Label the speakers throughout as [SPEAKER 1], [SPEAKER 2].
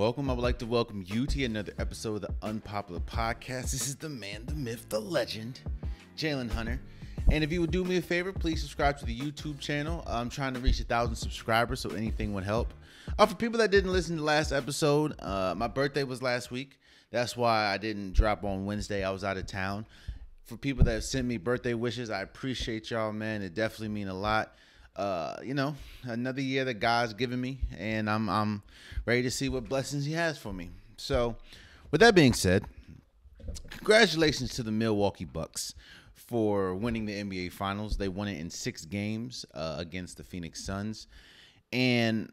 [SPEAKER 1] welcome. I would like to welcome you to another episode of the Unpopular Podcast. This is the man, the myth, the legend, Jalen Hunter. And if you would do me a favor, please subscribe to the YouTube channel. I'm trying to reach a thousand subscribers, so anything would help. Uh, for people that didn't listen to last episode, uh, my birthday was last week. That's why I didn't drop on Wednesday. I was out of town. For people that have sent me birthday wishes, I appreciate y'all, man. It definitely mean a lot uh, you know, another year that God's given me, and I'm I'm ready to see what blessings He has for me. So, with that being said, congratulations to the Milwaukee Bucks for winning the NBA Finals. They won it in six games uh, against the Phoenix Suns, and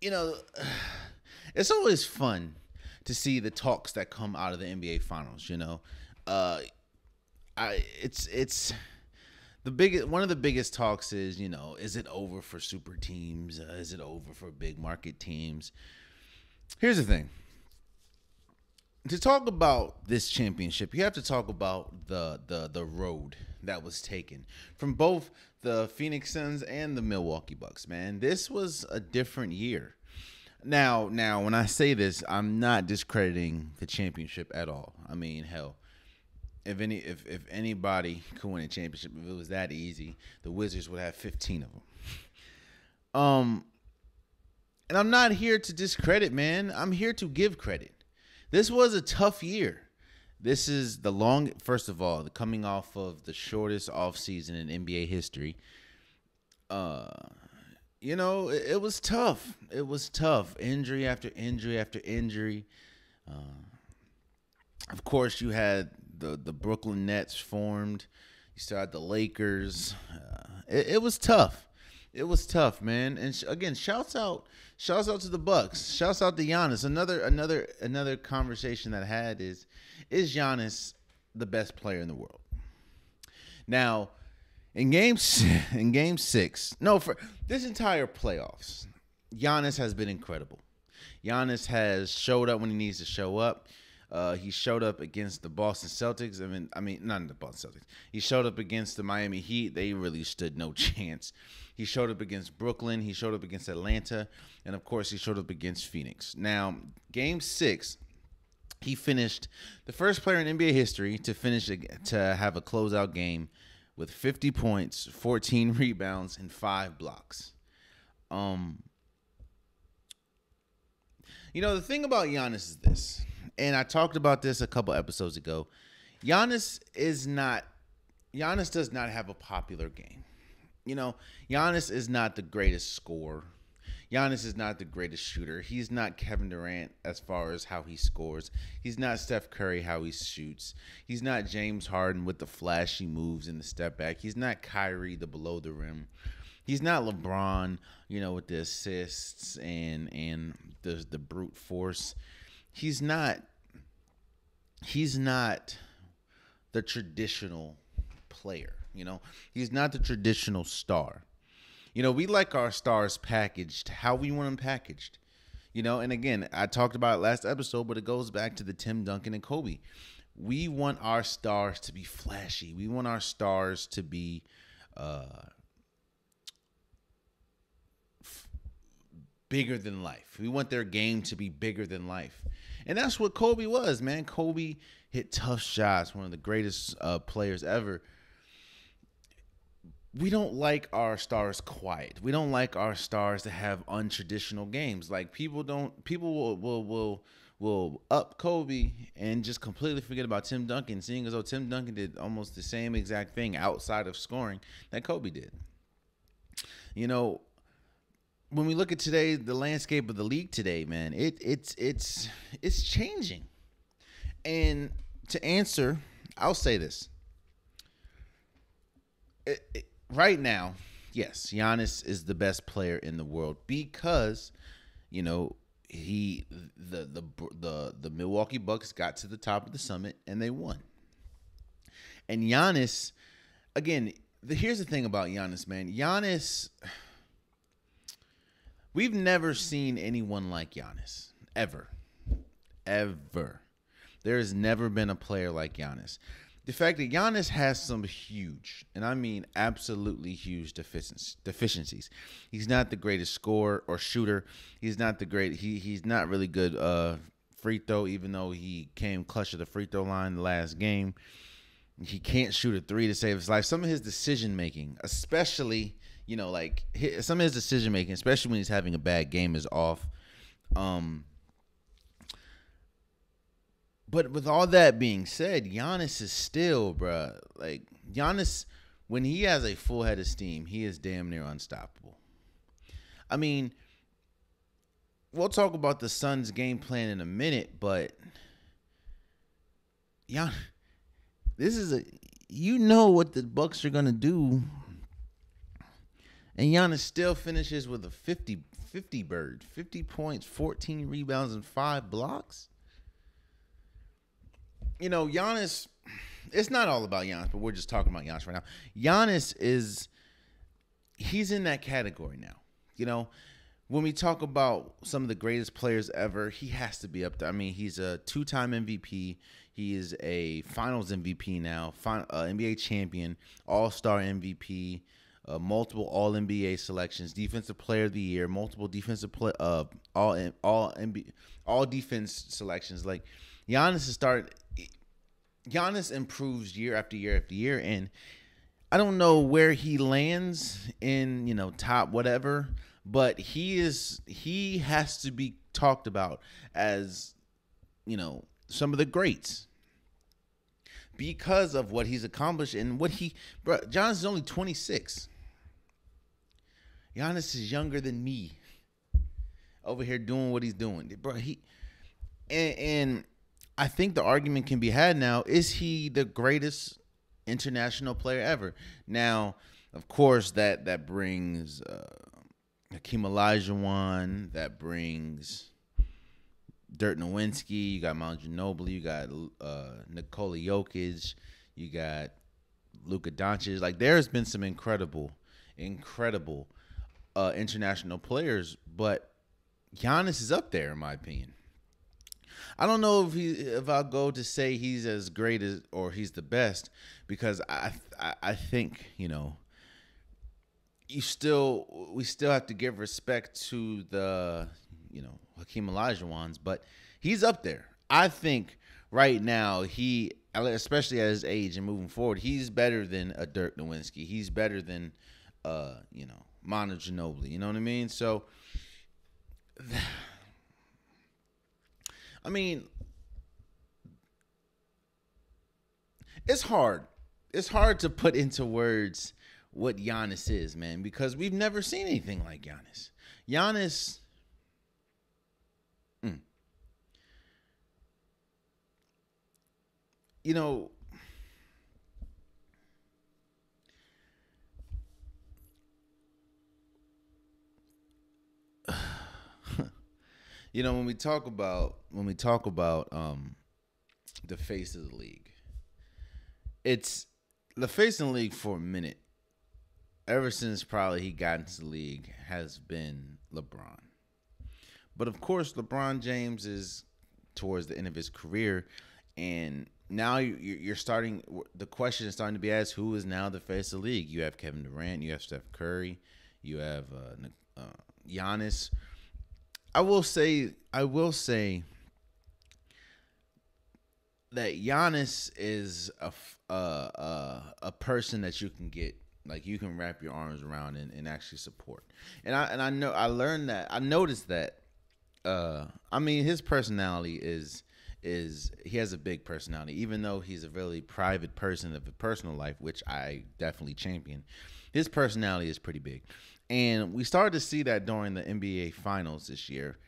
[SPEAKER 1] you know, it's always fun to see the talks that come out of the NBA Finals. You know, uh, I it's it's the biggest one of the biggest talks is you know is it over for super teams? Uh, is it over for big market teams? Here's the thing. To talk about this championship you have to talk about the the the road that was taken from both the Phoenix Suns and the Milwaukee Bucks man. This was a different year. Now now when I say this I'm not discrediting the championship at all. I mean hell if any if, if anybody could win a championship, if it was that easy, the Wizards would have 15 of them. Um and I'm not here to discredit, man. I'm here to give credit. This was a tough year. This is the long first of all, the coming off of the shortest offseason in NBA history. Uh you know, it, it, was tough. It was tough. Injury after injury after injury. Uh, of course, you had the the Brooklyn Nets formed. You still had the Lakers. Uh, it, it, was tough. It was tough, man. And sh- again, shouts out, shouts out to the Bucks. Shouts out to Giannis. Another another another conversation that I had is is Giannis the best player in the world? Now, in games in game six, no, for this entire playoffs, Giannis has been incredible. Giannis has showed up when he needs to show up. Uh, he showed up against the Boston Celtics. I mean, I mean, not the Boston Celtics. He showed up against the Miami Heat. They really stood no chance. He showed up against Brooklyn. He showed up against Atlanta, and of course, he showed up against Phoenix. Now, Game Six, he finished the first player in NBA history to finish a, to have a closeout game with 50 points, 14 rebounds, and five blocks. Um, you know, the thing about Giannis is this and I talked about this a couple episodes ago. Giannis is not Giannis does not have a popular game. You know, Giannis is not the greatest scorer. Giannis is not the greatest shooter. He's not Kevin Durant as far as how he scores. He's not Steph Curry how he shoots. He's not James Harden with the flashy moves and the step back. He's not Kyrie the below the rim. He's not LeBron, you know, with the assists and and the the brute force he's not he's not the traditional player you know? He's not the traditional star. You know we like our stars packaged how we want them packaged you know? And again i talked about last episode but it goes back to the tim duncan and kobe. We want our stars to be flashy. We want our stars to be uh bigger than life. We want their game to be bigger than life. And that's what Kobe was, man. Kobe hit tough shots, one of the greatest uh, players ever. We don't like our stars quiet. We don't like our stars to have untraditional games. Like people don't people will will will will up Kobe and just completely forget about Tim Duncan, seeing as though Tim Duncan did almost the same exact thing outside of scoring that Kobe did. You know, when we look at today, the landscape of the league today, man, it it's it's it's changing. And to answer, I'll say this. It, it, right now, yes, Giannis is the best player in the world because, you know, he the the the the Milwaukee Bucks got to the top of the summit and they won. And Giannis, again, the, here's the thing about Giannis, man. Giannis We've never seen anyone like Giannis ever, ever. There has never been a player like Giannis. the fact that Giannis has some huge, and I mean absolutely huge deficiencies. He's not the greatest scorer or shooter. He's not the great. He he's not really good uh, free throw, even though he came clutch at the free throw line the last game. He can't shoot a three to save his life. Some of his decision making, especially you know, like some of his decision making, especially when he's having a bad game, is off. Um, but with all that being said, Giannis is still, bruh, like Giannis, when he has a full head of steam, he is damn near unstoppable. I mean, we'll talk about the Suns' game plan in a minute, but Gian, this is a you know what the Bucks are gonna do, and Giannis still finishes with a 50, 50 bird, fifty points, fourteen rebounds, and five blocks you know, Giannis, it's not all about Giannis, but we're just talking about Giannis right now. Giannis is, he's in that category now. You know, when we talk about some of the greatest players ever, he has to be up there. I mean, he's a two time MVP. He is a finals MVP now, uh, NBA champion, all star MVP. Uh, multiple All NBA selections, Defensive Player of the Year, multiple defensive play, uh, all all NBA, all defense selections. Like Giannis is starting Giannis improves year after year after year, and I don't know where he lands in you know top whatever, but he is he has to be talked about as you know some of the greats because of what he's accomplished and what he bro Giannis is only 26 Giannis is younger than me over here doing what he's doing bro he and, and I think the argument can be had now is he the greatest international player ever? Now, of course, that that brings uh, Hakeem Olajuwon, that brings Dirk Nowitzki, you got Manu Ginobili, you got uh, Nikola Jokic, you got Luka Doncic. Like there's been some incredible, incredible uh, international players, but Giannis is up there in my opinion. I don't know if he if I'll go to say he's as great as or he's the best because I I, I think you know you still we still have to give respect to the you know Hakeem Olajuwon's, but he's up there. I think right now he especially at his age and moving forward, he's better than a Dirk Nowitzki. He's better than uh, you know, Manu Ginobili. You know what I mean? So I mean, it's hard. It's hard to put into words what Giannis is, man, because we've never seen anything like Giannis. Giannis. Mm, you know, you know when we talk about when we talk about um the face of the league it's the face in the league for a minute ever since probably he got into the league has been lebron. But of course lebron james is towards the end of his career and now you're starting the question is starting to be asked who is now the face of the league? You have kevin durant you have steph curry you have uh, uh, Giannis I will say, I will say that Giannis is a a, a, a person that you can get like you can wrap your arms around and, and actually support. And I and I know I learned that I noticed that. Uh, I mean, his personality is is he has a big personality, even though he's a really private person of a personal life, which I definitely champion. His personality is pretty big. And we started to see that during the NBA finals this year.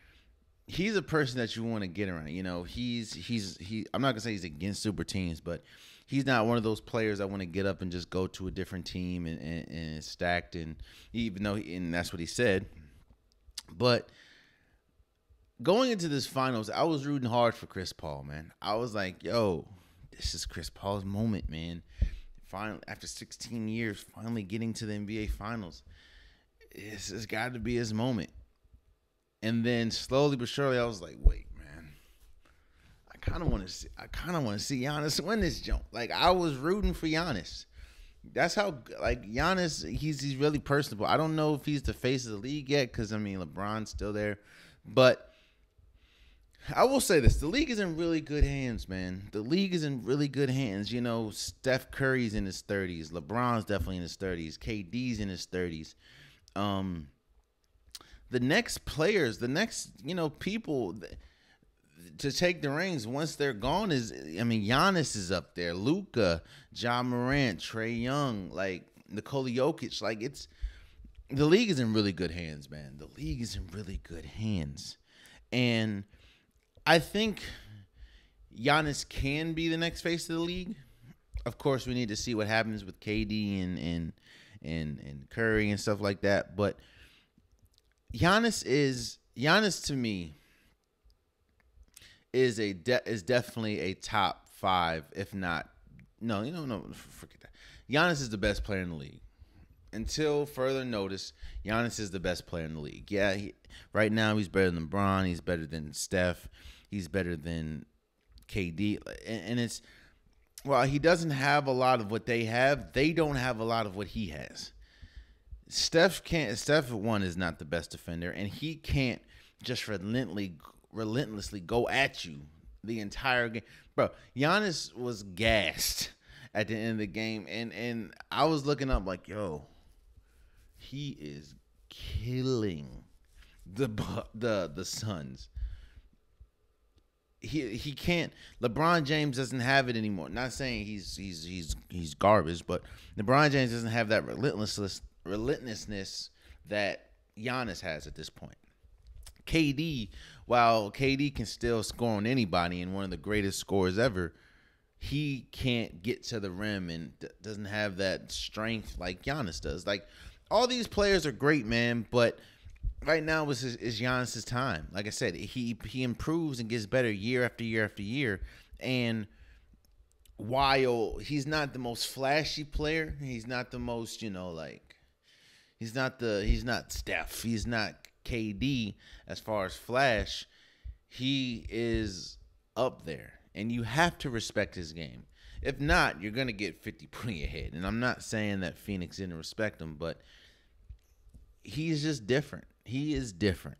[SPEAKER 1] He's a person that you want to get around. You know, he's he's he I'm not gonna say he's against super teams, but he's not one of those players that want to get up and just go to a different team and, and, and stacked and even though he, and that's what he said. But going into this finals, I was rooting hard for Chris Paul, man. I was like, yo, this is Chris Paul's moment, man. Finally, after 16 years, finally getting to the NBA finals this has got to be his moment. And then slowly but surely, I was like, wait, man, I kind kind of want to see. I kind of want to see Giannis win this jump. Like I was rooting for Giannis. That's how like Giannis. He's he's really personable. I don't know if he's the face of the league yet because I mean LeBron's still there, but I will say this: the league is in really good hands, man. The league is in really good hands. You know, Steph Curry's in his thirties, LeBron's definitely in his thirties, KD's in his thirties. Um, the next players, the next you know people to take the rings once they're gone is I mean Giannis is up there, Luka, Ja Morant, Trae Young, like Nikola Jokic, like it's the league is in really good hands, man. The league is in really good hands. And I think Giannis can be the next face of the league. Of course, we need to see what happens with KD and and and and Curry and stuff like that, but Giannis is Giannis to me is a de- is definitely a top five, if not no, you know, no, forget that. Giannis is the best player in the league. Until further notice, Giannis is the best player in the league. Yeah, he, right now he's better than Bron. He's better than Steph. He's better than KD. And, and it's well, he doesn't have a lot of what they have. They don't have a lot of what he has. Steph can't. Steph one is not the best defender, and he can't just relentlessly relentlessly go at you the entire game. Bro, Giannis was gassed at the end of the game and and I was looking up like, yo, he is killing the the the Suns. He he can't LeBron James doesn't have it anymore. Not saying he's he's he's he's garbage, but LeBron James doesn't have that relentlessness relentlessness that Giannis has at this point. KD, while KD can still score on anybody and one of the greatest scorers ever, he can't get to the rim and doesn't have that strength like Giannis does. Like all these players are great, man, but right now is is Giannis's time. Like I said, he he improves and gets better year after year after year, and while he's not the most flashy player, he's not the most you know like he's not the he's not Steph, he's not KD as far as flash, he is up there. And you have to respect his game. If not, you're gonna get 50 putting ahead. And I'm not saying that Phoenix didn't respect him, but he's just different. He is different.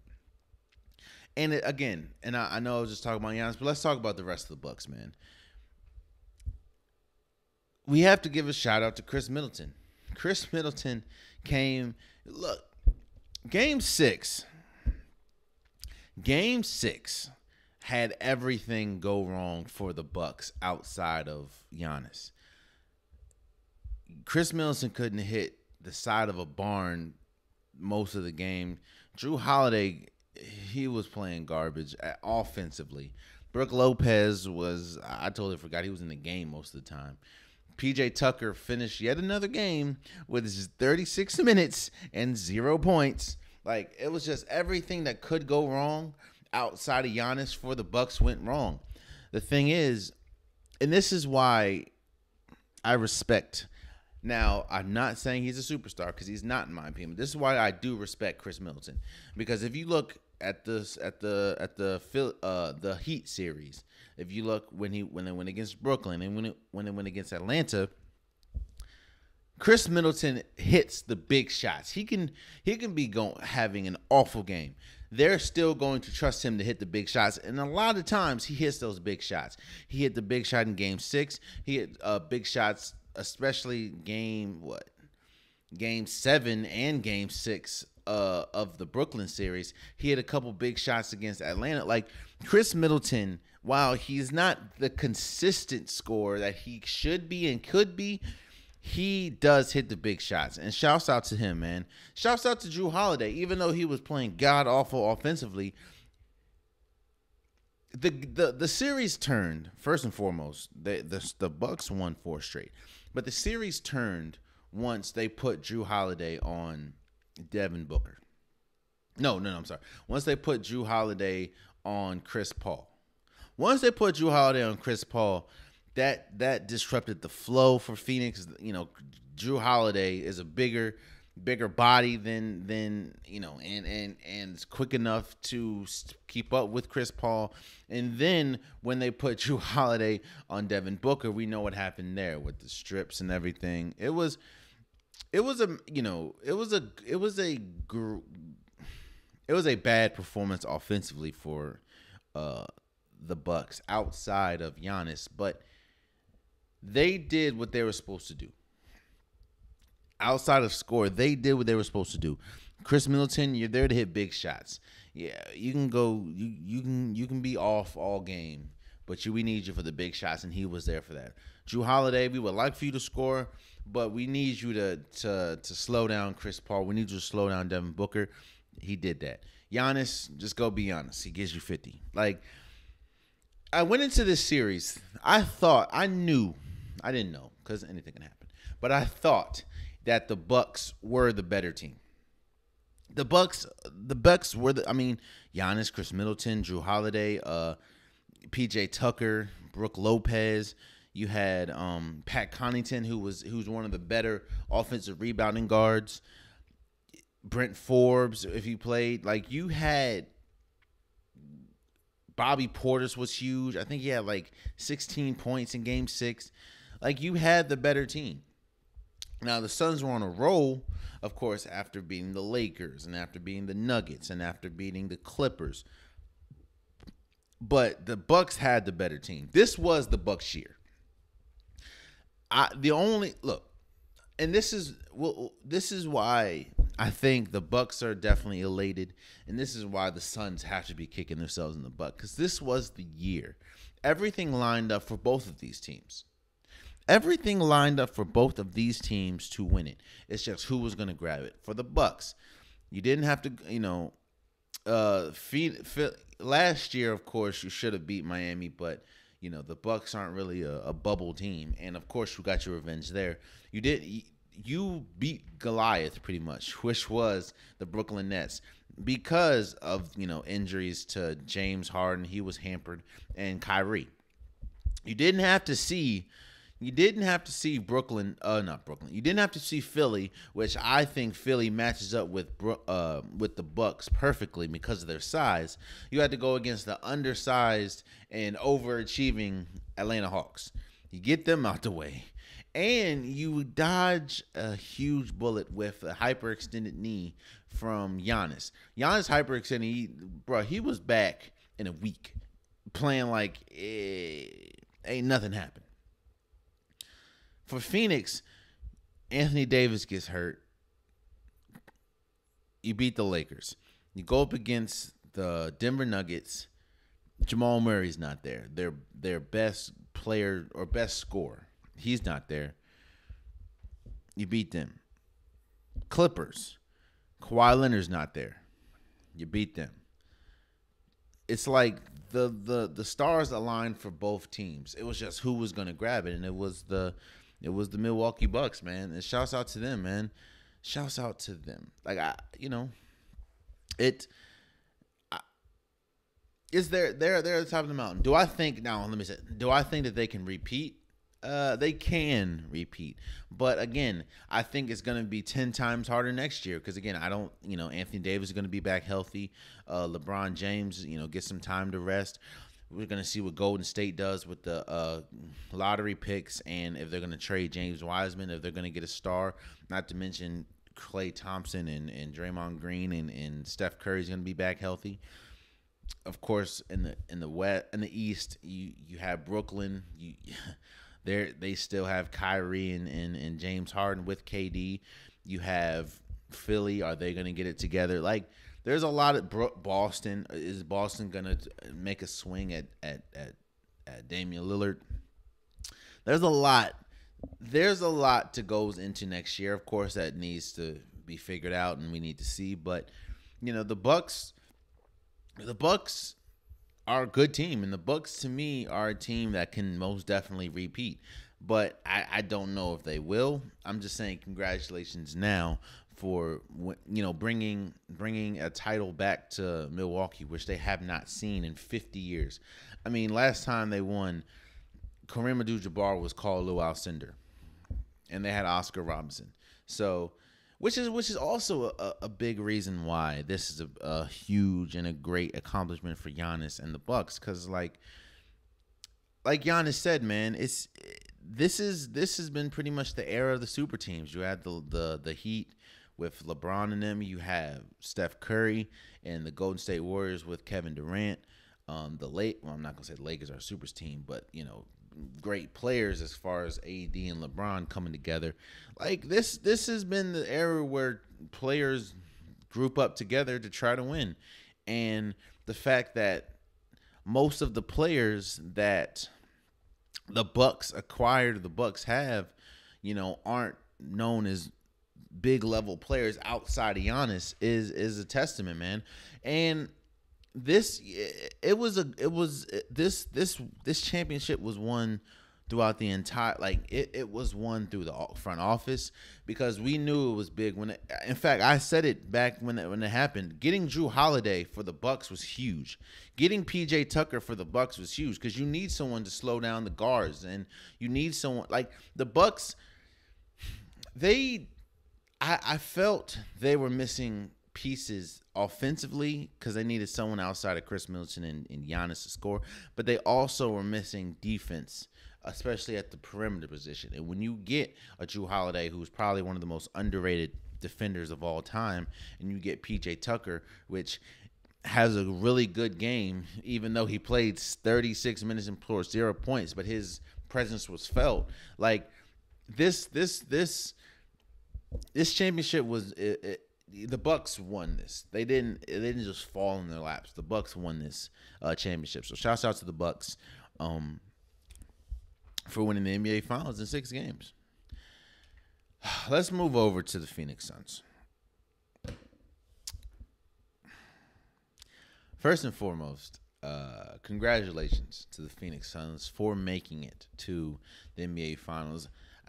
[SPEAKER 1] And it, again, and I, I, know I was just talking about Giannis, but let's talk about the rest of the Bucks, man. We have to give a shout out to Khris Middleton. Khris Middleton came. Look, Game six. Game six had everything go wrong for the Bucks outside of Giannis. Khris Middleton couldn't hit the side of a barn most of the game. Jrue Holiday, he was playing garbage offensively. Brook Lopez was, I totally forgot he was in the game most of the time. PJ Tucker finished yet another game with 36 minutes and zero points. Like it was just everything that could go wrong outside of Giannis for the Bucks went wrong. The thing is, and this is why I respect. Now, I'm not saying he's a superstar because he's not in my opinion. This is why I do respect Khris Middleton because if you look at this at the at the uh the Heat series, if you look when he when they went against Brooklyn and when it when it went against Atlanta, Chris Middleton hits the big shots. He can he can be going having an awful game. They're still going to trust him to hit the big shots, and a lot of times he hits those big shots. He hit the big shot in Game Six. He hit uh, big shots, especially game what, Game Seven and Game Six uh, of the Brooklyn series. He had a couple big shots against Atlanta. Like Khris Middleton, while he's not the consistent scorer that he should be and could be, he does hit the big shots. And shouts out to him, man. Shouts out to Jrue Holiday, even though he was playing god awful offensively. The, the the series turned first and foremost. The, the the Bucks won four straight, but the series turned once they put Jrue Holiday on Devin Booker. No, no, no. I'm sorry. Once they put Jrue Holiday on Chris Paul. Once they put Jrue Holiday on Chris Paul, that that disrupted the flow for Phoenix. You know, Jrue Holiday is a bigger, bigger body than than you know, and and and quick enough to keep up with Chris Paul. And then when they put Jrue Holiday on Devin Booker, we know what happened there with the strips and everything. It was, it was a you know, it was a it was a it was a bad performance offensively for uh the Bucks outside of Giannis, but they did what they were supposed to do outside of score, they did what they were supposed to do. Khris Middleton, you're there to hit big shots. Yeah, you can go, you you can you can be off all game, but you, we need you for the big shots, and he was there for that. Jrue Holiday, we would like for you to score, but we need you to to to slow down Chris Paul. We need you to slow down Devin Booker. He did that. Giannis, just go be honest. He gives you 50. Like I went into this series, I thought I knew, I didn't know because anything can happen, but I thought that the Bucks were the better team. The Bucks, the Bucks were the. I mean, Giannis, Khris Middleton, Jrue Holiday, uh, PJ Tucker, Brook Lopez. You had um, Pat Connaughton, who was who's one of the better offensive rebounding guards. Bryn Forbes, if he played, like you had Bobby Portis was huge. I think he had like 16 points in game six. Like you had the better team. Now the Suns were on a roll, of course, after beating the Lakers and after beating the Nuggets and after beating the Clippers. But the Bucks had the better team. This was the Bucks year. I the only look, and this is well, this is why I think the Bucks are definitely elated, and this is why the Suns have to be kicking themselves in the butt because this was the year. Everything lined up for both of these teams everything lined up for both of these teams to win it. It's just who was going to grab it. For the Bucks, you didn't have to, you know, uh, feed, last year. Of course, you should have beat Miami, but you know the Bucks aren't really a, a, bubble team, and of course you got your revenge there. You did. You beat Goliath pretty much, which was the Brooklyn Nets because of you know injuries to James Harden. He was hampered, and Kyrie. You didn't have to see you didn't have to see Brooklyn, uh, not Brooklyn. You didn't have to see Philly, which I think Philly matches up with uh with the Bucks perfectly because of their size. You had to go against the undersized and overachieving Atlanta Hawks. You get them out the way, and you dodge a huge bullet with a hyperextended knee from Giannis. Giannis hyperextended, he, bro. He was back in a week, playing like eh, ain't nothing happened for Phoenix, Anthony Davis gets hurt. You beat the Lakers. You go up against the Denver Nuggets. Jamal Murray's not there. Their their best player or best scorer. He's not there. You beat them. Clippers. Kawhi Leonard's not there. You beat them. It's like the the the stars aligned for both teams. It was just who was going to grab it, and it was the it was the Milwaukee Bucks, man. And shouts out to them, man. Shouts out to them. Like I, you know, it is there they're they're at the top of the mountain. Do I think now let me say do I think that they can repeat? Uh they can repeat. But again, I think it's gonna be ten times harder next year because again, I don't you know, Anthony Davis is gonna be back healthy. Uh LeBron James, you know, get some time to rest. We're gonna see what Golden State does with the uh, lottery picks, and if they're gonna trade James Wiseman, if they're gonna get a star. Not to mention Klay Thompson and, and Draymond Green and, and Steph Curry's gonna be back healthy. Of course, in the in the west in the East, you you have Brooklyn. You they they still have Kyrie and, and and James Harden with KD. You have Philly. Are they gonna get it together? Like there's a lot of Boston. Is Boston gonna make a swing at at at, at Damian Lillard? There's a lot. There's a lot to goes into next year. Of course, that needs to be figured out, and we need to see. But you know, the Bucks, the Bucks are a good team, and the Bucks to me are a team that can most definitely repeat. But I, I don't know if they will. I'm just saying congratulations now for you know bringing bringing a title back to Milwaukee, which they have not seen in 50 years. I mean, last time they won, Kareem Abdul-Jabbar was called Lou Alcindor, and they had Oscar Robinson. So which is which is also a, a big reason why this is a, a huge and a great accomplishment for Giannis and the Bucks. Because like like Giannis said, man, it's this is this has been pretty much the era of the super teams. You had the the the Heat with LeBron and them. You have Steph Curry and the Golden State Warriors with Kevin Durant. Um, the late, well, I'm not gonna say the Lakers are a super team, but you know, great players as far as AD and LeBron coming together. Like this, this has been the era where players group up together to try to win, and the fact that most of the players that the Bucks acquired, the Bucks have, you know, aren't known as big level players outside of Giannis is is a testament, man. And this it was a it was this this this championship was won throughout the entire like it, it was won through the front office because we knew it was big when it, in fact I said it back when it, when it happened getting Jrue Holiday for the Bucks was huge getting PJ Tucker for the Bucks was huge cuz you need someone to slow down the guards and you need someone like the Bucks they I I felt they were missing pieces offensively because they needed someone outside of Khris Middleton and, and Giannis to score, but they also were missing defense, especially at the perimeter position. And when you get a Jrue Holiday, who's probably one of the most underrated defenders of all time, and you get PJ Tucker, which has a really good game, even though he played 36 minutes and scored zero points, but his presence was felt. Like this, this, this, this championship was it, it, the Bucks won this. They didn't. They didn't just fall in their laps. The Bucks won this uh, championship. So shouts out to the Bucks um, for winning the NBA Finals in six games. Let's move over to the Phoenix Suns. First and foremost, uh, congratulations to the Phoenix Suns for making it to the NBA Finals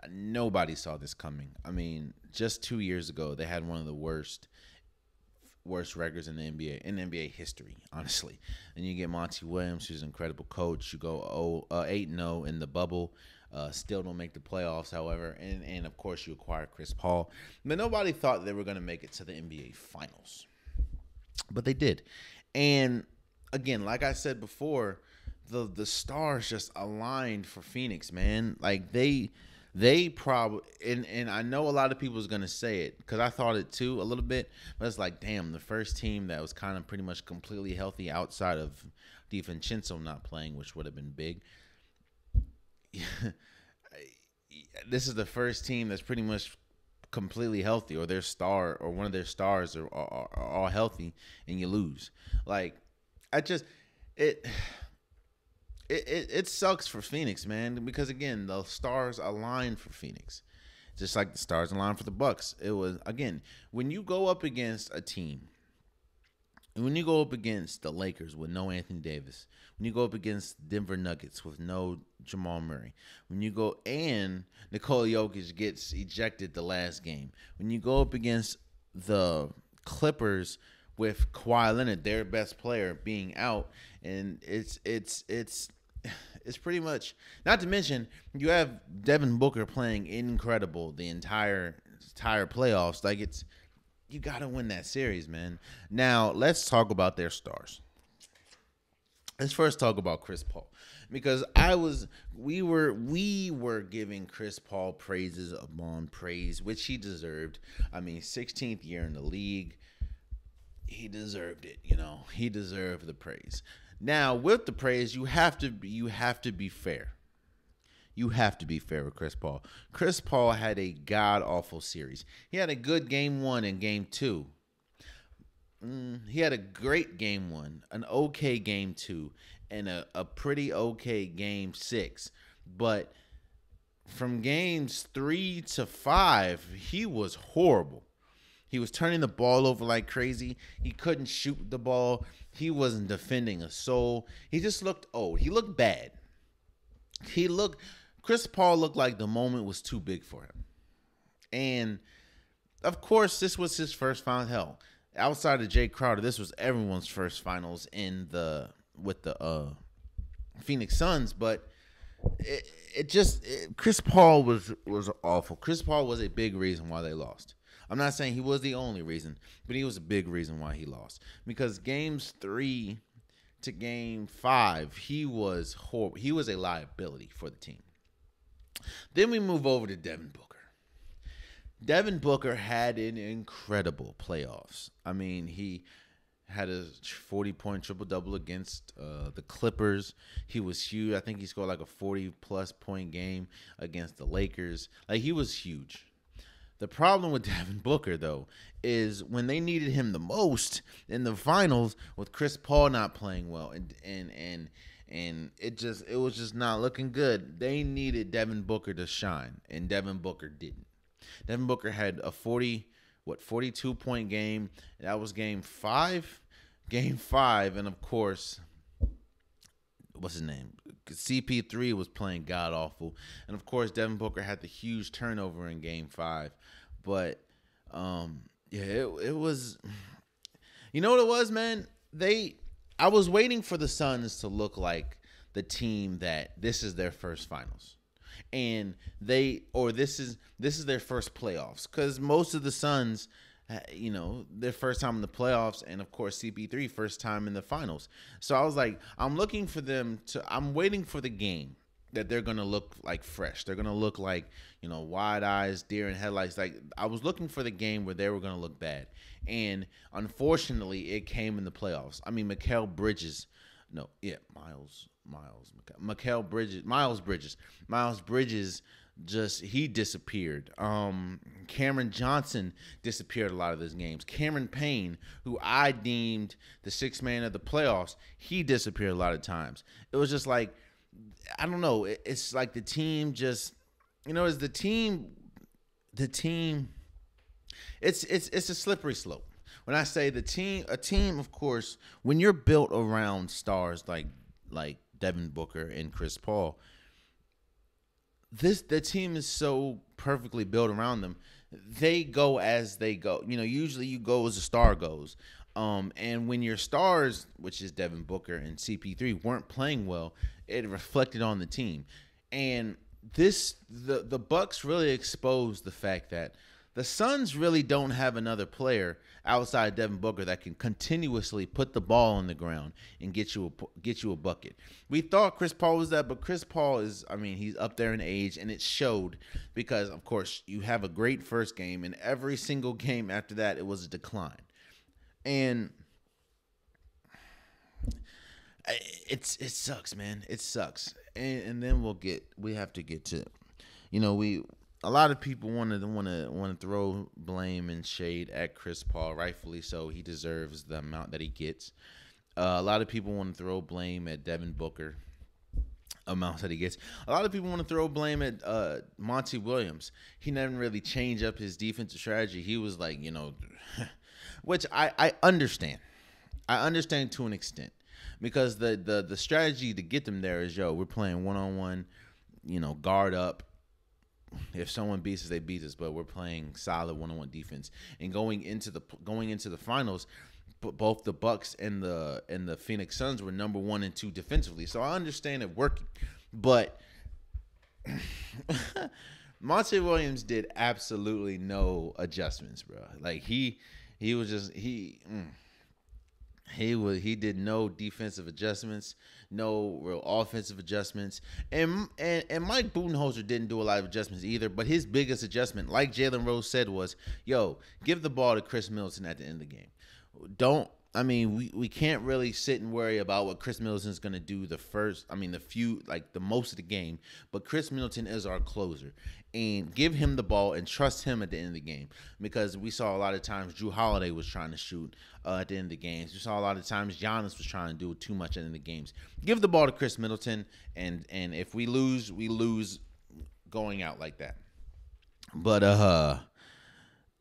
[SPEAKER 1] nobody saw this coming. I mean, just two years ago, they had one of the worst worst records in the NBA in NBA history, honestly. And you get Monty Williams, who's an incredible coach. You go oh, uh, eight uh, zero in the bubble. Uh, still don't make the playoffs, however, and and of course you acquire Chris Paul. But nobody thought they were going to make it to the NBA Finals, but they did. And again, like I said before, the the stars just aligned for Phoenix, man. Like they they probably and and I know a lot of people is gonna say it because I thought it too a little bit, but it's like damn, the first team that was kind of pretty much completely healthy outside of DiVincenzo not playing, which would have been big. this is the first team that's pretty much completely healthy, or their star or one of their stars are, are, are all healthy, and you lose. Like I just it it, it, it sucks for Phoenix, man, because again, the stars aligned for Phoenix. Just like the stars aligned for the Bucks. It was again, when you go up against a team, when you go up against the Lakers with no Anthony Davis, when you go up against Denver Nuggets with no Jamal Murray, when you go and Nikola Jokic gets ejected the last game, when you go up against the Clippers with Kawhi Leonard, their best player, being out, and it's it's it's it's pretty much not to mention you have Devin Booker playing incredible the entire entire playoffs. Like it's you got to win that series, man. Now let's talk about their stars. Let's first talk about Chris Paul because I was we were we were giving Chris Paul praises upon praise, which he deserved. I mean, 16th year in the league, he deserved it. You know, he deserved the praise. Now, with the praise, you have to you have to be fair. You have to be fair with Chris Paul. Chris Paul had a god awful series. He had a good game one and game two. Mm, he had a great game one, an okay game two, and a, a pretty okay game six. But from games three to five, he was horrible. He was turning the ball over like crazy. He couldn't shoot the ball. He wasn't defending a soul. He just looked old. He looked bad. He looked Chris Paul looked like the moment was too big for him. And of course, this was his first final hell. Outside of Jae Crowder, this was everyone's first finals in the with the uh Phoenix Suns, but it, it just it, Chris Paul was was awful. Chris Paul was a big reason why they lost. I'm not saying he was the only reason, but he was a big reason why he lost. Because games three to game five, he was horrible. He was a liability for the team. Then we move over to Devin Booker. Devin Booker had an incredible playoffs. I mean, he had a 40 point triple double against uh, the Clippers. He was huge. I think he scored like a 40 plus point game against the Lakers. Like he was huge. The problem with Devin Booker though is when they needed him the most in the finals with Chris Paul not playing well and and and and it just it was just not looking good. They needed Devin Booker to shine and Devin Booker didn't. Devin Booker had a 40 what 42 point game. That was game 5. Game 5 and of course what's his name? CP3 was playing god awful. And of course Devin Booker had the huge turnover in game 5. But um yeah, it it was You know what it was, man? They I was waiting for the Suns to look like the team that this is their first finals and they or this is this is their first playoffs because most of the Suns, you know, their first time in the playoffs, and of course CP3 first time in the finals. So I was like, I'm looking for them to. I'm waiting for the game that they're gonna look like fresh. They're gonna look like you know wide eyes, deer in headlights. Like I was looking for the game where they were gonna look bad, and unfortunately, it came in the playoffs. I mean, Mikal Bridges, no, yeah, Miles Miles Mikal Bridges, Miles Bridges, Miles Bridges just he disappeared. Um, Cameron Johnson disappeared a lot of those games. Cameron Payne, who I deemed the sixth man of the playoffs, he disappeared a lot of times. It was just like I don't know. It's like the team just you know, is the team, the team, it's it's it's a slippery slope. When I say the team, a team, of course, when you're built around stars like like Devin Booker and Chris Paul. This the team is so perfectly built around them. They go as they go. You know, usually you go as a star goes. Um, and when your stars, which is Devin Booker and CP3, weren't playing well, it reflected on the team. And this the the Bucks really exposed the fact that the Suns really don't have another player outside Devin Booker that can continuously put the ball on the ground and get you a, get you a bucket. We thought Chris Paul was that, but Chris Paul is I mean, he's up there in age and it showed because of course you have a great first game and every single game after that it was a decline. And it's it sucks, man. It sucks. And and then we'll get we have to get to you know, we a lot of people want to want to want to throw blame and shade at Chris Paul, rightfully so. He deserves the amount that he gets. Uh, a lot of people want to throw blame at Devin Booker, amounts that he gets. A lot of people want to throw blame at uh, Monty Williams. He never really changed up his defensive strategy. He was like, you know, which I I understand. I understand to an extent because the the the strategy to get them there is yo, we're playing one on one, you know, guard up if someone beats us, they beat us. But we're playing solid one-on-one defense, and going into the going into the finals, both the Bucks and the and the Phoenix Suns were number one and two defensively. So I understand it working, but Monty Williams did absolutely no adjustments, bro. Like he he was just he. Mm, he was he did no defensive adjustments, no real offensive adjustments, and and and Mike Budenholzer didn't do a lot of adjustments either. But his biggest adjustment, like Jalen Rose said, was, "Yo, give the ball to Khris Middleton at the end of the game. Don't I mean, we, we can't really sit and worry about what Khris Middleton is going to do the first, I mean, the few, like the most of the game. But Khris Middleton is our closer. And give him the ball and trust him at the end of the game. Because we saw a lot of times Jrue Holiday was trying to shoot uh, at the end of the games. We saw a lot of times Giannis was trying to do too much at the end of the games. Give the ball to Khris Middleton. And, and if we lose, we lose going out like that. But, uh,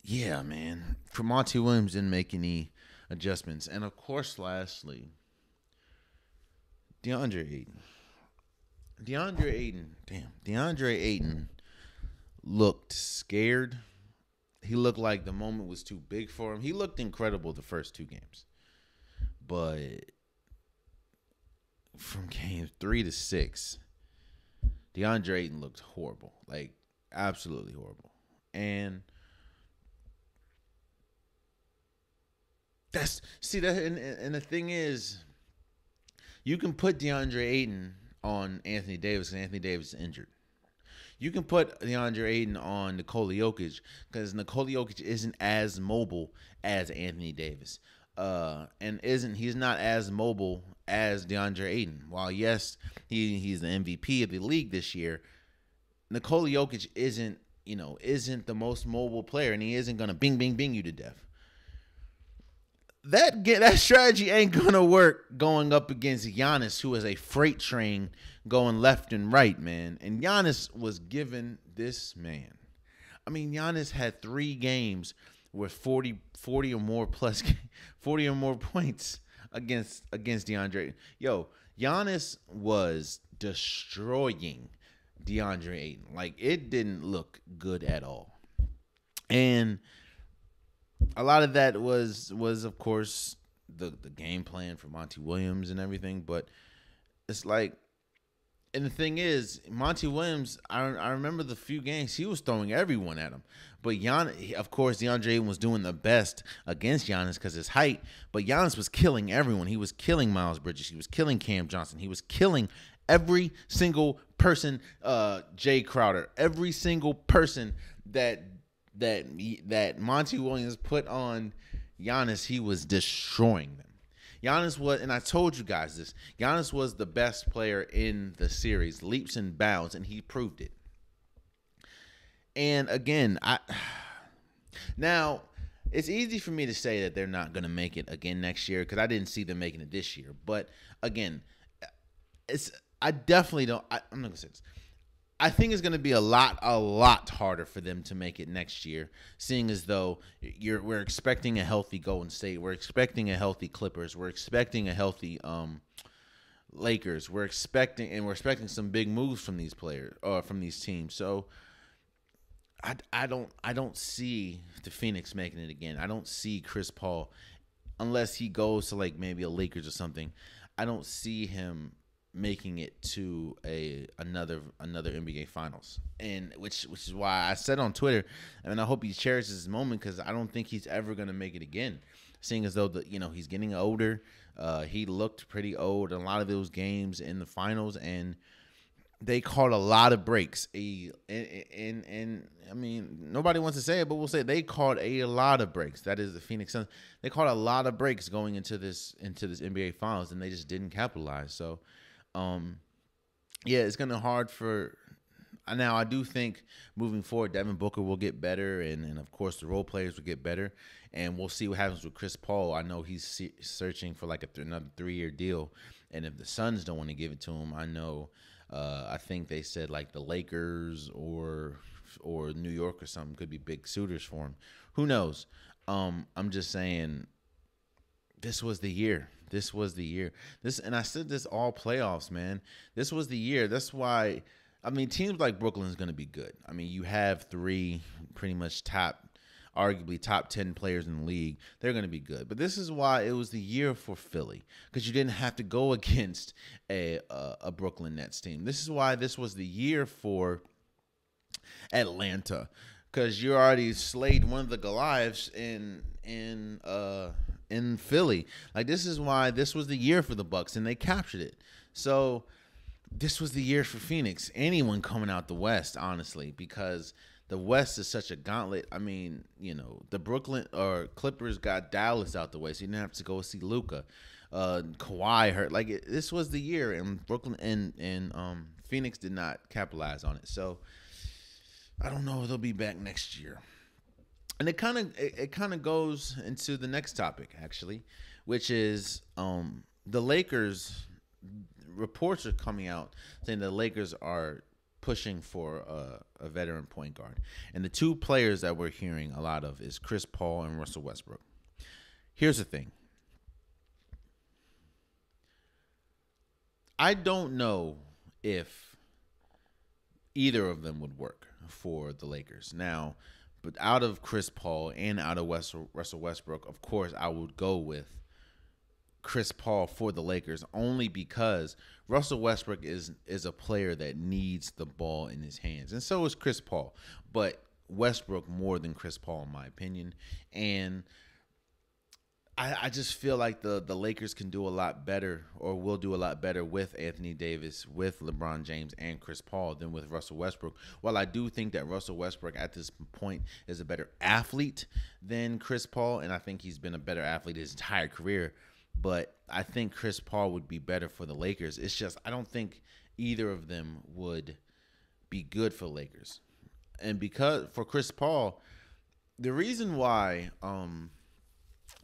[SPEAKER 1] yeah, man. For Monty Williams didn't make any adjustments. And of course, lastly, DeAndre Ayton. DeAndre Ayton, damn, DeAndre Ayton looked scared. He looked like the moment was too big for him. He looked incredible the first two games. But from game three to six, DeAndre Ayton looked horrible. Like, absolutely horrible. And That's see that, and, and the thing is, you can put DeAndre Ayton on Anthony Davis, and Anthony Davis is injured. You can put DeAndre Ayton on Nikola Jokic because Nikola Jokic isn't as mobile as Anthony Davis. Uh, and isn't he's not as mobile as DeAndre Ayton. While yes, he he's the MVP of the league this year, Nikola Jokic isn't you know isn't the most mobile player, and he isn't gonna bing bing bing you to death. That get that strategy ain't gonna work going up against Giannis, who is a freight train going left and right, man. And Giannis was given this man. I mean, Giannis had three games with 40, 40 or more plus 40 or more points against against DeAndre. Yo, Giannis was destroying DeAndre Ayton. Like it didn't look good at all. And a lot of that was was of course the the game plan for Monty Williams and everything, but it's like and the thing is, Monty Williams, I, I remember the few games he was throwing everyone at him. But Giannis, of course, DeAndre was doing the best against Giannis because his height. But Giannis was killing everyone. He was killing Miles Bridges. He was killing Cam Johnson. He was killing every single person. Uh, Jae Crowder. Every single person that that that Monty Williams put on Giannis, he was destroying them. Giannis was, and I told you guys this. Giannis was the best player in the series, leaps and bounds, and he proved it. And again, I now it's easy for me to say that they're not going to make it again next year because I didn't see them making it this year. But again, it's I definitely don't. I, I'm not gonna say this. I think it's going to be a lot, a lot harder for them to make it next year, seeing as though you're we're expecting a healthy Golden State, we're expecting a healthy Clippers, we're expecting a healthy um, Lakers, we're expecting and we're expecting some big moves from these players or uh, from these teams. So I, I don't I don't see the Phoenix making it again. I don't see Chris Paul unless he goes to like maybe a Lakers or something. I don't see him making it to a another another NBA Finals, and which which is why I said on Twitter, I mean I hope he cherishes this moment because I don't think he's ever gonna make it again. Seeing as though the you know he's getting older, uh, he looked pretty old in a lot of those games in the finals, and they caught a lot of breaks. A and, and and I mean nobody wants to say it, but we'll say they caught a lot of breaks. That is the Phoenix Suns. They caught a lot of breaks going into this into this NBA Finals, and they just didn't capitalize. So um, yeah, it's gonna hard for. Now I do think moving forward, Devin Booker will get better, and, and of course the role players will get better, and we'll see what happens with Chris Paul. I know he's searching for like a th- another three year deal, and if the Suns don't want to give it to him, I know. Uh, I think they said like the Lakers or or New York or something could be big suitors for him. Who knows? Um, I'm just saying, this was the year. This was the year. This and I said this all playoffs, man. This was the year. That's why I mean teams like Brooklyn is going to be good. I mean, you have three pretty much top arguably top 10 players in the league. They're going to be good. But this is why it was the year for Philly because you didn't have to go against a, a a Brooklyn Nets team. This is why this was the year for Atlanta because you already slayed one of the Goliaths in in uh in Philly. Like this is why this was the year for the Bucks and they captured it. So this was the year for Phoenix. Anyone coming out the West, honestly, because the West is such a gauntlet. I mean, you know, the Brooklyn or Clippers got Dallas out the way, so you didn't have to go see Luka. Uh, Kawhi hurt. Like it, this was the year, and Brooklyn and and um Phoenix did not capitalize on it. So I don't know if they'll be back next year and it kind of it, it kind of goes into the next topic actually, which is um, the Lakers. Reports are coming out saying the Lakers are pushing for a, a, veteran point guard, and the two players that we're hearing a lot of is Chris Paul and Russell Westbrook. Here's the thing. I don't know if either of them would work for the Lakers. Now, but out of Chris Paul and out of Russell Westbrook, of course, I would go with Chris Paul for the Lakers only because Russell Westbrook is is a player that needs the ball in his hands, and so is Chris Paul. But Westbrook more than Chris Paul, in my opinion, and I, I just feel like the the Lakers can do a lot better or will do a lot better with Anthony Davis, with LeBron James and Chris Paul than with Russell Westbrook. While I do think that Russell Westbrook at this point is a better athlete than Chris Paul, and I think he's been a better athlete his entire career, but I think Chris Paul would be better for the Lakers. It's just I don't think either of them would be good for Lakers. And because for Chris Paul, the reason why um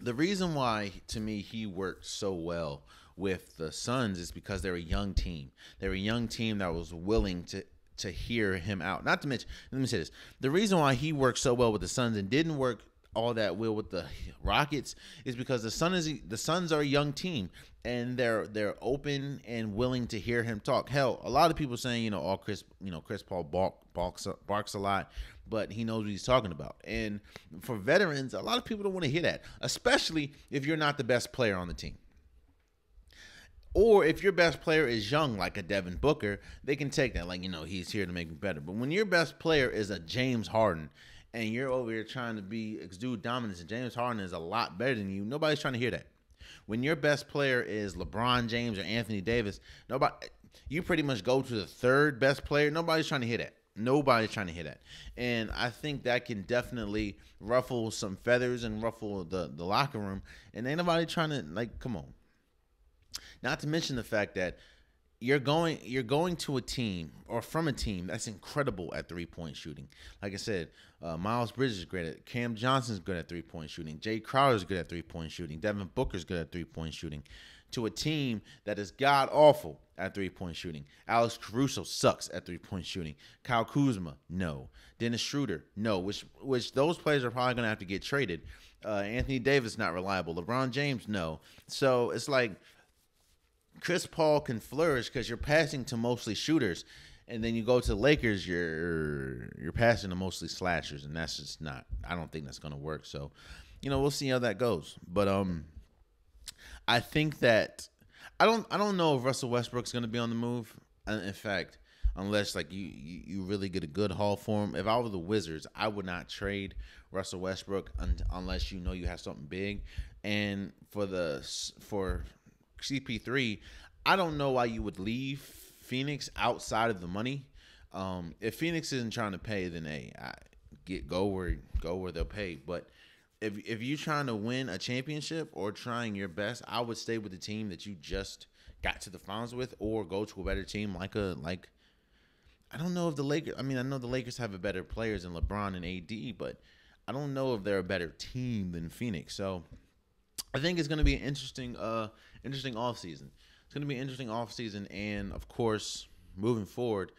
[SPEAKER 1] the reason why to me he worked so well with the Suns is because they're a young team. They're a young team that was willing to to hear him out. Not to mention, let me say this: the reason why he worked so well with the Suns and didn't work all that well with the Rockets is because the Sun is the Suns are a young team and they're they're open and willing to hear him talk. Hell, a lot of people saying you know all Chris you know Chris Paul bark, barks barks a lot, but he knows what he's talking about. And for veterans, a lot of people don't want to hear that, especially if you're not the best player on the team. Or if your best player is young, like a Devin Booker, they can take that, like, you know, he's here to make me better. But when your best player is a James Harden and you're over here trying to be exude dominance, and James Harden is a lot better than you, nobody's trying to hear that. When your best player is LeBron James or Anthony Davis, nobody you pretty much go to the third best player. Nobody's trying to hit that. Nobody's trying to hit that. And I think that can definitely ruffle some feathers and ruffle the, the locker room. And ain't nobody trying to like, come on. Not to mention the fact that you're going you're going to a team or from a team that's incredible at three point shooting. Like I said, uh, Miles Bridges is great at Cam Johnson's good at three point shooting. Jae Crowder's good at three point shooting. Devin Booker's good at three point shooting. To a team that is god awful at three point shooting. Alex Caruso sucks at three point shooting. Kyle Kuzma, no. Dennis Schroeder, no. Which which those players are probably gonna have to get traded. Uh, Anthony Davis not reliable. LeBron James, no. So it's like Chris Paul can flourish because you're passing to mostly shooters, and then you go to the Lakers, you're you're passing to mostly slashers, and that's just not. I don't think that's gonna work. So, you know, we'll see how that goes. But um, I think that I don't I don't know if Russell Westbrook's going to be on the move. In fact, unless like you, you, you really get a good haul for him. If I were the Wizards, I would not trade Russell Westbrook un- unless you know you have something big. And for the for CP3, I don't know why you would leave Phoenix outside of the money. Um, if Phoenix isn't trying to pay, then hey, I get go where go where they'll pay. But if if you're trying to win a championship or trying your best, I would stay with the team that you just got to the finals with, or go to a better team like a like. I don't know if the Lakers. I mean, I know the Lakers have a better players than LeBron and AD, but I don't know if they're a better team than Phoenix. So I think it's going to be an interesting, uh, interesting off season. It's going to be an interesting off season, and of course, moving forward,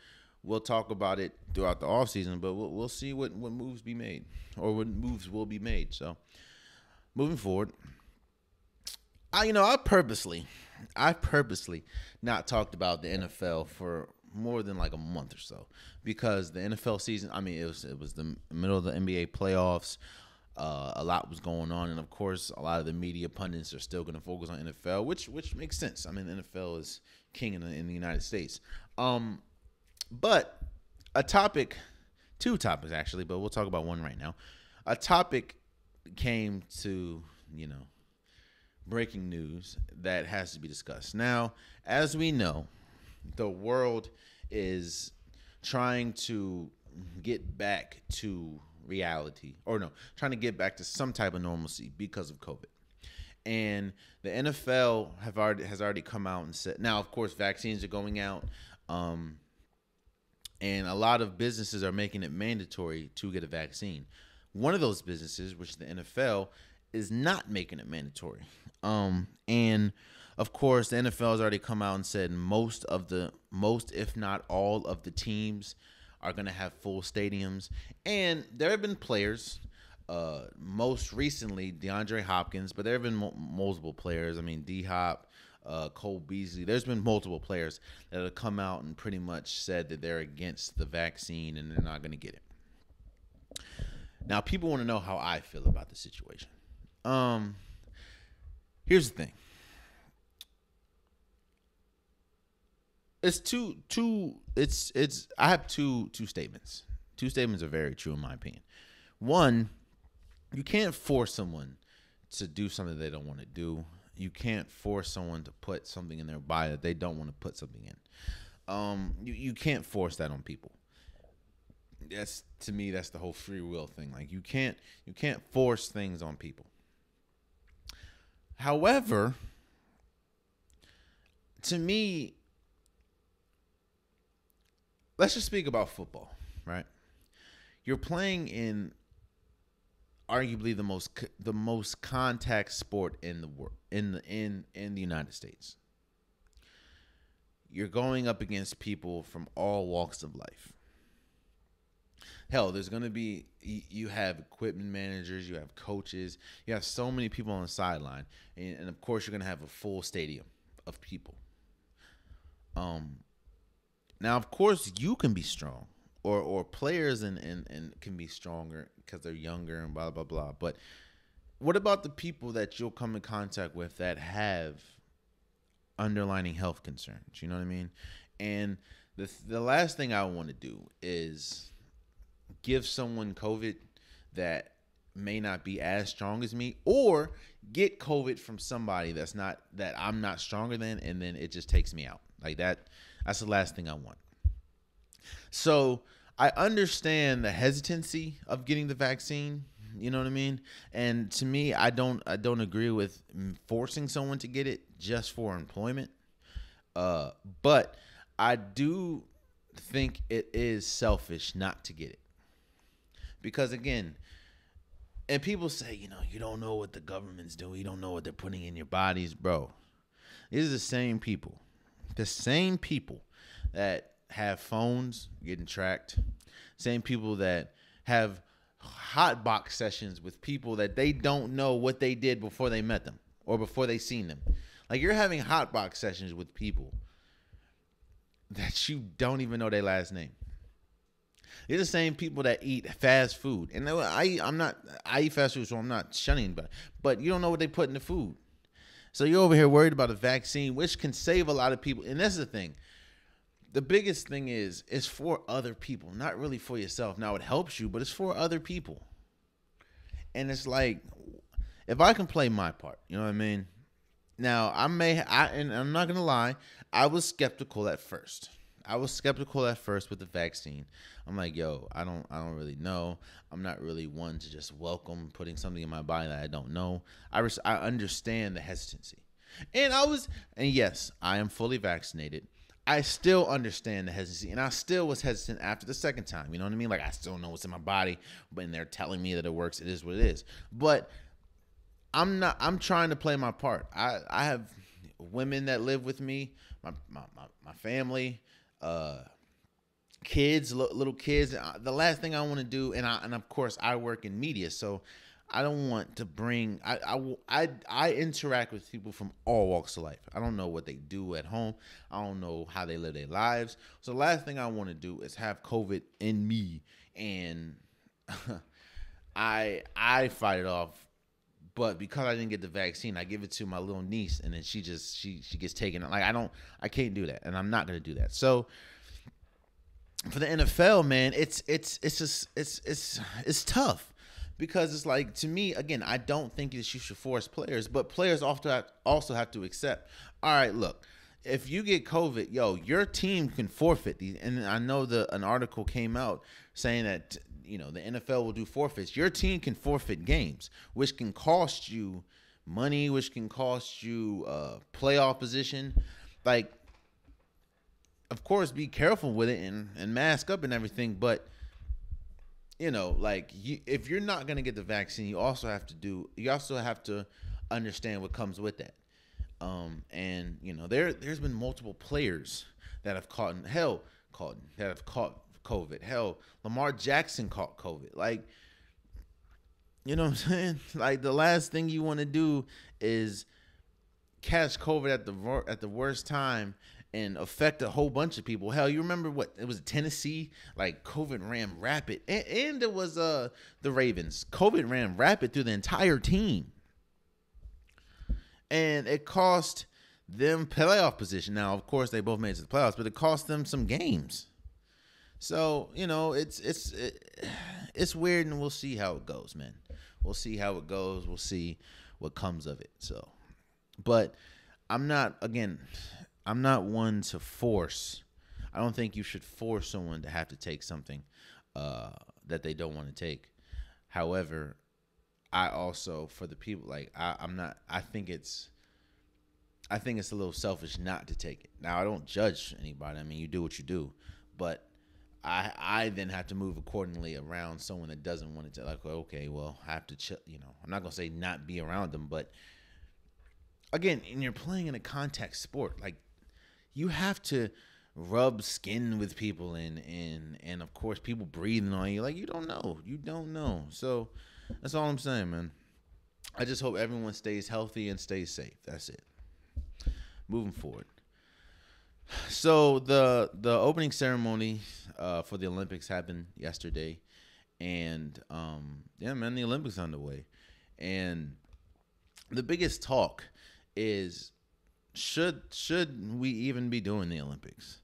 [SPEAKER 1] we'll talk about it throughout the off season, but we'll, we'll see what, what moves be made or what moves will be made. So moving forward, I you know I purposely I purposely not talked about the NFL for more than like a month or so because the NFL season. I mean, it was it was the middle of the NBA playoffs. Uh, a lot was going on, and of course, a lot of the media pundits are still going to focus on NFL, which which makes sense. I mean, the NFL is king in the, in the United States. Um, but a topic, two topics actually, but we'll talk about one right now. A topic came to, you know, breaking news that has to be discussed. Now, as we know, the world is trying to get back to reality or no, trying to get back to some type of normalcy because of COVID. And the NFL have already has already come out and said now of course vaccines are going out. Um, and a lot of businesses are making it mandatory to get a vaccine. One of those businesses, which is the NFL, is not making it mandatory. Um, and of course, the NFL has already come out and said most of the most, if not all, of the teams are going to have full stadiums. And there have been players, uh, most recently DeAndre Hopkins, but there have been multiple players. I mean, D Hop, uh, Cole Beasley. There's been multiple players that have come out and pretty much said that they're against the vaccine and they're not going to get it. Now, people want to know how I feel about the situation. Um, here's the thing. It's two two it's it's I have two two statements. Two statements are very true in my opinion. One, you can't force someone to do something they don't want to do. You can't force someone to put something in their body that they don't want to put something in. Um, you, you can't force that on people. That's to me, that's the whole free will thing. Like you can't you can't force things on people. However, to me, let's just speak about football, right? You're playing in arguably the most the most contact sport in the world in the in in the United States. You're going up against people from all walks of life. Hell, there's going to be you have equipment managers, you have coaches, you have so many people on the sideline, and, of course you're going to have a full stadium of people. Um, now of course you can be strong, or or players and and, and can be stronger because they're younger and blah blah blah. But what about the people that you'll come in contact with that have underlining health concerns? You know what I mean? And the the last thing I want to do is give someone COVID that may not be as strong as me or get covid from somebody that's not that i'm not stronger than and then it just takes me out like that that's the last thing i want. So i understand the hesitancy of getting the vaccine you know what i mean? And to me i don't i don't agree with forcing someone to get it just for employment. Uh but i do think it is selfish not to get it. Because again, and people say, you know, you don't know what the government's doing, you don't know what they're putting in your bodies, bro. These are the same people, the same people that have phones getting tracked, same people that have hot box sessions with people that they don't know what they did before they met them or before they seen them. Like you're having hot box sessions with people that you don't even know their last name. They're the same people that eat fast food. And uh, I I'm not I eat fast food, so I'm not shunning but but you don't know what they put in the food. So you're over here worried about a vaccine, which can save a lot of people. And that's the thing. The biggest thing is it's for other people, not really for yourself. Now it helps you, but it's for other people. And it's like if I can play my part, you know what I mean? Now I may I and I'm not gonna lie, I was skeptical at first. I was skeptical at first with the vaccine. I'm like, yo, I don't, I don't really know. I'm not really one to just welcome putting something in my body that I don't know. I, res- I understand the hesitancy, and I was, and yes, I am fully vaccinated. I still understand the hesitancy, and I still was hesitant after the second time. You know what I mean? Like I still know what's in my body, but they're telling me that it works. It is what it is. But I'm not. I'm trying to play my part. I I have women that live with me, my my my, my family uh, kids, little kids. Uh, the last thing I want to do, and I, and of course I work in media, so I don't want to bring. I, I I I interact with people from all walks of life. I don't know what they do at home. I don't know how they live their lives. So the last thing I want to do is have COVID in me, and I I fight it off. But because I didn't get the vaccine, I give it to my little niece, and then she just she she gets taken. Like I don't, I can't do that, and I'm not gonna do that. So for the NFL, man, it's it's it's just it's it's it's tough because it's like to me again, I don't think that you should force players, but players also also have to accept. All right, look, if you get COVID, yo, your team can forfeit these. And I know the an article came out saying that you know the NFL will do forfeits. Your team can forfeit games, which can cost you money, which can cost you uh, playoff position. Like, of course, be careful with it and and mask up and everything, but you know, like you, if you're not gonna get the vaccine, you also have to do. You also have to understand what comes with that. Um, and you know, there there's been multiple players that have caught hell caught that have caught COVID. Hell, Lamar Jackson caught COVID. Like, you know what I'm saying? Like the last thing you want to do is catch COVID at the at the worst time and affect a whole bunch of people. Hell, you remember what it was Tennessee? Like COVID ran rapid, and, and it was uh the Ravens. COVID ran rapid through the entire team, and it cost them playoff position. Now, of course, they both made it to the playoffs, but it cost them some games. So you know, it's it's it, it's weird, and we'll see how it goes, man. We'll see how it goes. We'll see what comes of it. So, but I'm not again. I'm not one to force. I don't think you should force someone to have to take something uh, that they don't want to take. However, I also for the people like I, I'm not. I think it's. I think it's a little selfish not to take it. Now I don't judge anybody. I mean, you do what you do, but I I then have to move accordingly around someone that doesn't want to. Like, okay, well, I have to chill. You know, I'm not gonna say not be around them, but again, and you're playing in a contact sport, like you have to rub skin with people and and and of course people breathing on you. Like you don't know, you don't know. So that's all I'm saying, man. I just hope everyone stays healthy and stays safe. That's it. Moving forward. So the the opening ceremony uh, for the Olympics happened yesterday, and um, yeah, man, the Olympics underway, and the biggest talk is should should we even be doing the Olympics?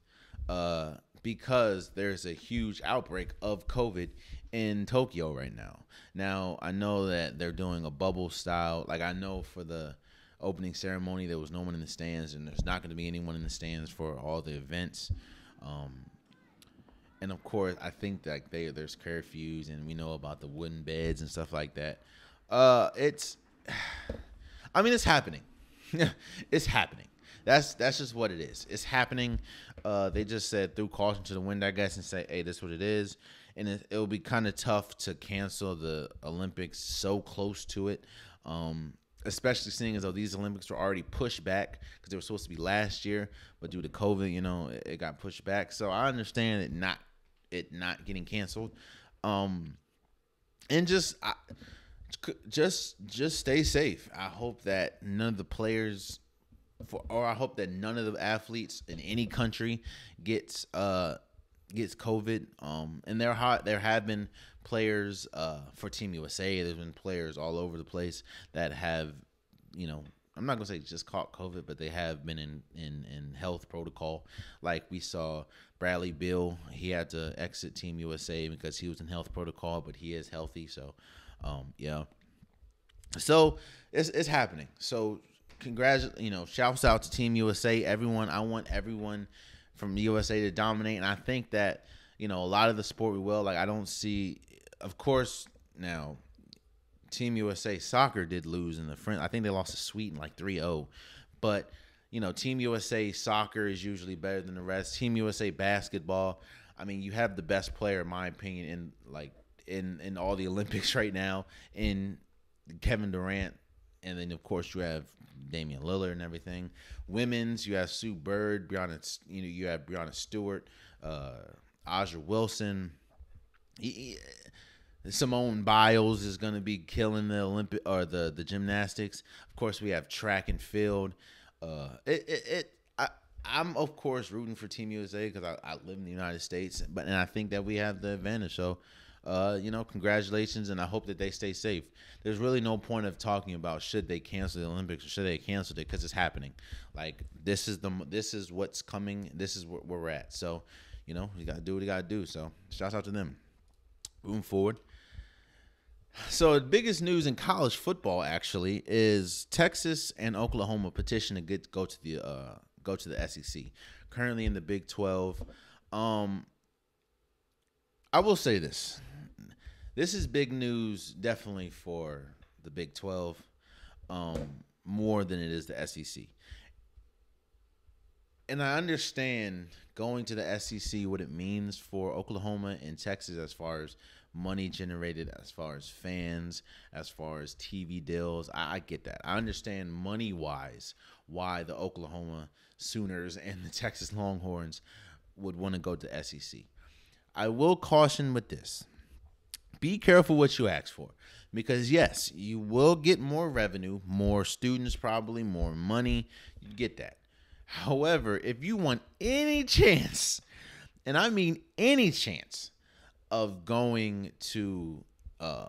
[SPEAKER 1] Uh, because there's a huge outbreak of COVID in Tokyo right now. Now I know that they're doing a bubble style. Like I know for the opening ceremony there was no one in the stands, and there's not going to be anyone in the stands for all the events. Um, and of course, I think that they there's curfews, and we know about the wooden beds and stuff like that. Uh, it's, I mean, it's happening. it's happening. That's that's just what it is. It's happening. Uh, they just said through caution to the wind, I guess, and say, "Hey, this is what it is." And it, will be kind of tough to cancel the Olympics so close to it, um, especially seeing as though these Olympics were already pushed back because they were supposed to be last year, but due to COVID, you know, it, it got pushed back. So I understand it not it not getting canceled, um, and just. I, just just stay safe. I hope that none of the players for or I hope that none of the athletes in any country gets uh gets COVID. Um and there hot there have been players uh for Team USA. There's been players all over the place that have, you know, I'm not gonna say just caught COVID, but they have been in in in health protocol. Like we saw Bradley Beal, he had to exit Team USA because he was in health protocol, but he is healthy. So um, yeah. So it's it's happening. So congratulate, you know, shouts out to Team USA. Everyone, I want everyone from USA to dominate, and I think that you know a lot of the sport we will. Like I don't see, of course, now Team USA soccer did lose in the front. I think they lost to Sweden like 3-0. but you know, Team USA soccer is usually better than the rest. Team USA basketball, I mean, you have the best player, in my opinion, in like in in all the Olympics right now in Kevin Durant, and then of course you have Damian Lillard and everything. Women's, you have Sue Bird, Breanna, you know, you have Breanna Stewart, uh, A'ja Wilson. He, Simone Biles is going to be killing the Olympic or the the gymnastics. Of course, we have track and field. Uh, it, it, it I'm of course rooting for Team USA because I, I live in the United States, but and I think that we have the advantage. So uh, you know, congratulations, and I hope that they stay safe. There's really no point of talking about should they cancel the Olympics or should they cancel it because it's happening. Like this is the this is what's coming. This is where, we're at. So, you know, you got to do what you got to do. So, shouts out to them. Moving forward. So, the biggest news in college football actually is Texas and Oklahoma petition to get go to the uh, go to the SEC. Currently in the Big Twelve. Um, I will say this this is big news definitely for the Big 12 um, more than it is the SEC. And I understand going to the SEC what it means for Oklahoma and Texas as far as money generated, as far as fans, as far as TV deals. I, I get that. I understand money wise why the Oklahoma Sooners and the Texas Longhorns would want to go to SEC. I will caution with this be careful what you ask for. Because yes you will get more revenue more students probably more money. You get that. However if you want any chance and i mean any chance of going to uh,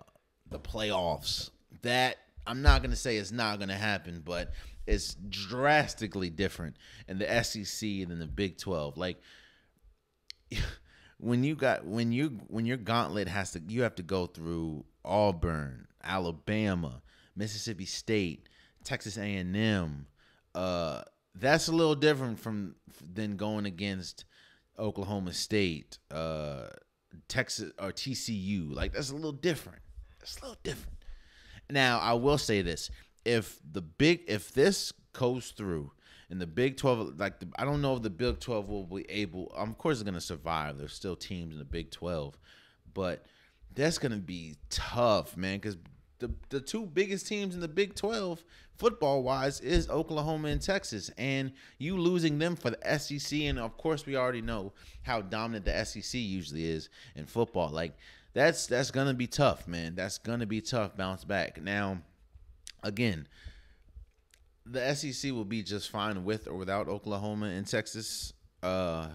[SPEAKER 1] the playoffs that i'm not going to say it's not going to happen but it's drastically different in the sec than the big 12 like when you got when you when your gauntlet has to you have to go through Auburn, Alabama, Mississippi State, Texas A&M. Uh, that's a little different from than going against Oklahoma State, uh, Texas or TCU. Like that's a little different. It's a little different. Now I will say this: if the big, if this goes through, and the Big Twelve, like the, I don't know if the Big Twelve will be able. Um, of course, it's going to survive. There's still teams in the Big Twelve, but that's going to be tough, man. Because the the two biggest teams in the Big 12 football wise is Oklahoma and Texas and you losing them for the SEC and of course we already know how dominant the SEC usually is in football like that's that's going to be tough man that's going to be tough bounce back now again the SEC will be just fine with or without Oklahoma and Texas uh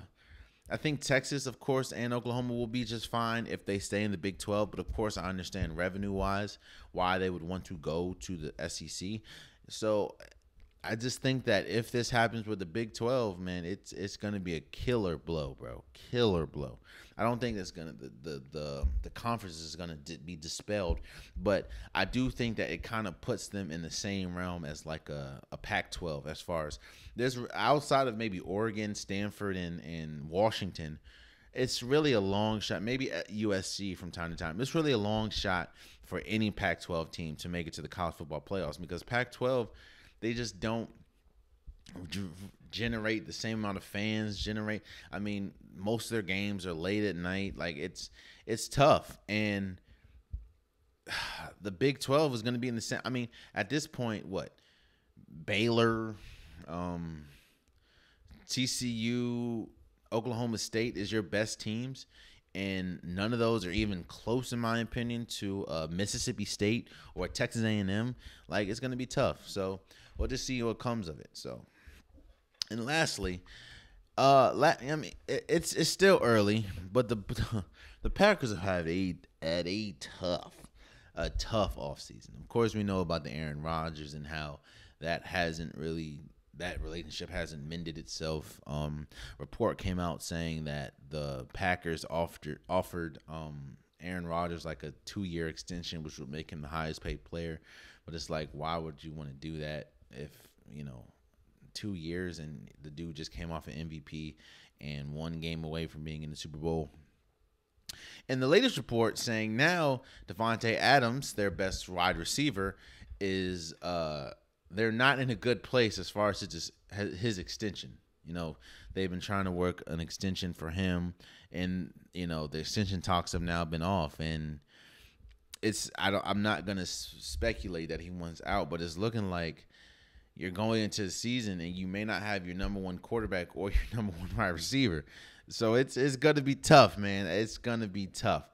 [SPEAKER 1] I think Texas, of course, and Oklahoma will be just fine if they stay in the Big 12. But of course, I understand revenue wise why they would want to go to the SEC. So I just think that if this happens with the Big 12, man, it's it's going to be a killer blow, bro. Killer blow. I don't think that's to the the the, the conference is going to di- be dispelled, but I do think that it kind of puts them in the same realm as like a, a Pac-12 as far as there's outside of maybe Oregon, Stanford and and Washington, it's really a long shot. Maybe at USC from time to time. It's really a long shot for any Pac-12 team to make it to the college football playoffs because Pac-12 they just don't generate the same amount of fans generate i mean most of their games are late at night like it's it's tough. And the big 12 is going to be in the same i mean at this point what? Baylor um tcu oklahoma state is your best teams and none of those are even close in my opinion to uh, mississippi state or texas a&m like it's going to be tough. So we'll just see what comes of it. So, and lastly, uh, I mean, it's it's still early, but the the Packers have had a had a tough a tough offseason. Of course, we know about the Aaron Rodgers and how that hasn't really that relationship hasn't mended itself. Um, report came out saying that the Packers offered offered um, Aaron Rodgers like a two year extension, which would make him the highest paid player. But it's like, why would you want to do that? if you know two years and the dude just came off an MVP and one game away from being in the Super Bowl. And the latest report saying now Davante Adams, their best wide receiver, is uh they're not in a good place as far as his his extension. You know, they've been trying to work an extension for him, and you know the extension talks have now been off, and it's I don't I'm not gonna speculate that he wants out, but it's looking like you're going into the season and you may not have your number one quarterback or your number one wide receiver. So it's it's gonna be tough, man. It's gonna be tough.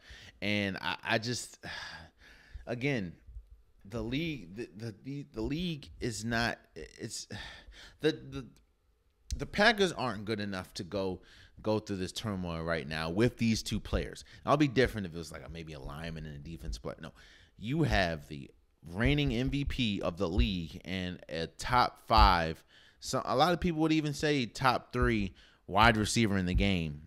[SPEAKER 1] And I, I just again the league the, the the league is not it's the the the Packers aren't good enough to go go through this turmoil right now with these two players. I'll be different if it was like a, maybe a lineman and a defense player. No, you have the reigning MVP of the league and a top five. So a lot of people would even say top three wide receiver in the game.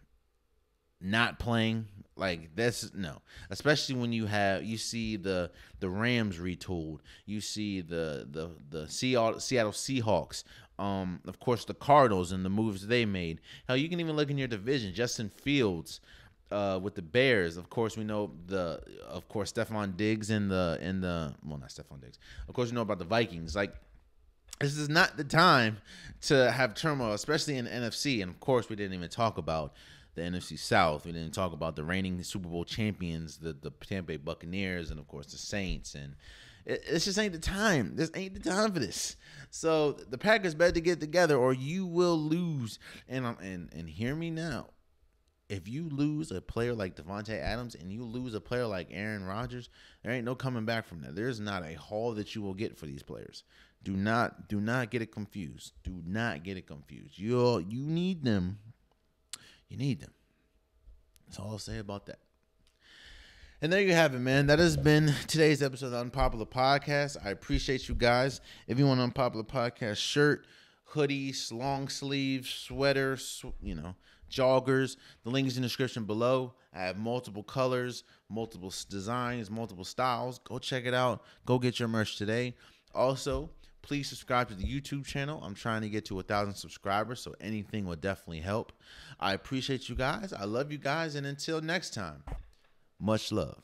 [SPEAKER 1] Not playing like this, no. Especially when you have you see the the Rams retooled, you see the the the Seattle Seattle Seahawks, um, of course the Cardinals and the moves they made. Hell, you can even look in your division. Justin Fields, uh, with the Bears, of course, we know the, of course, Stefon Diggs in the in the well, not Stefon Diggs. Of course, you know about the Vikings. Like, this is not the time to have turmoil, especially in the NFC. And of course, we didn't even talk about the NFC South. We didn't talk about the reigning Super Bowl champions, the the Tampa Bay Buccaneers, and of course the Saints. And it, it just ain't the time. This ain't the time for this. So the Packers better get together, or you will lose. And um, and and hear me now if you lose a player like Davante Adams and you lose a player like Aaron Rodgers, there ain't no coming back from that. There's not a haul that you will get for these players. Do not do not get it confused. Do not get it confused. You you need them. You need them. That's all I'll say about that. And there you have it, man. That has been today's episode of the Unpopular Podcast. I appreciate you guys. If you want an Unpopular Podcast shirt, hoodies, long sleeves, sweater, you know, joggers. The link is in the description below. I have multiple colors, multiple designs, multiple styles. Go check it out. Go get your merch today. Also, please subscribe to the YouTube channel. I'm trying to get to a thousand subscribers, so anything will definitely help. I appreciate you guys. I love you guys, and until next time, much love.